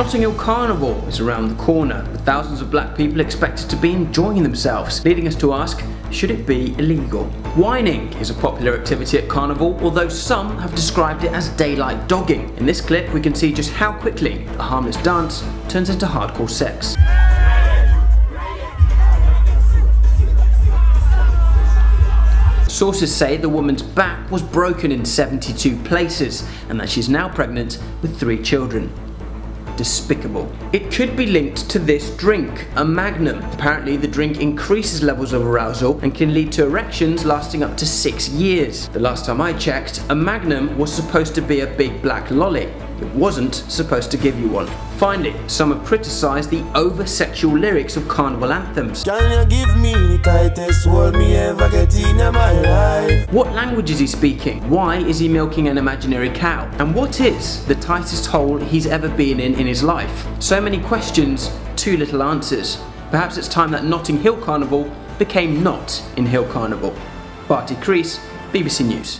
Notting Hill Carnival is around the corner, with thousands of black people expected to be enjoying themselves, leading us to ask, should it be illegal? Wining is a popular activity at Carnival, although some have described it as daylight dogging. In this clip, we can see just how quickly a harmless dance turns into hardcore sex. Sources say the woman's back was broken in 72 places and that she's now pregnant with three children. Despicable. It could be linked to this drink, a Magnum. Apparently the drink increases levels of arousal and can lead to erections lasting up to six years. The last time I checked, a Magnum was supposed to be a big black lolly. It wasn't supposed to give you one. Finally, some have criticised the over-sexual lyrics of carnival anthems. Can you give me the tightest me ever get? What language is he speaking? Why is he milking an imaginary cow? And what is the tightest hole he's ever been in in his life? So many questions, too little answers. Perhaps it's time that Notting Hill Carnival became not in Hill Carnival. Barty Crease, BBC News.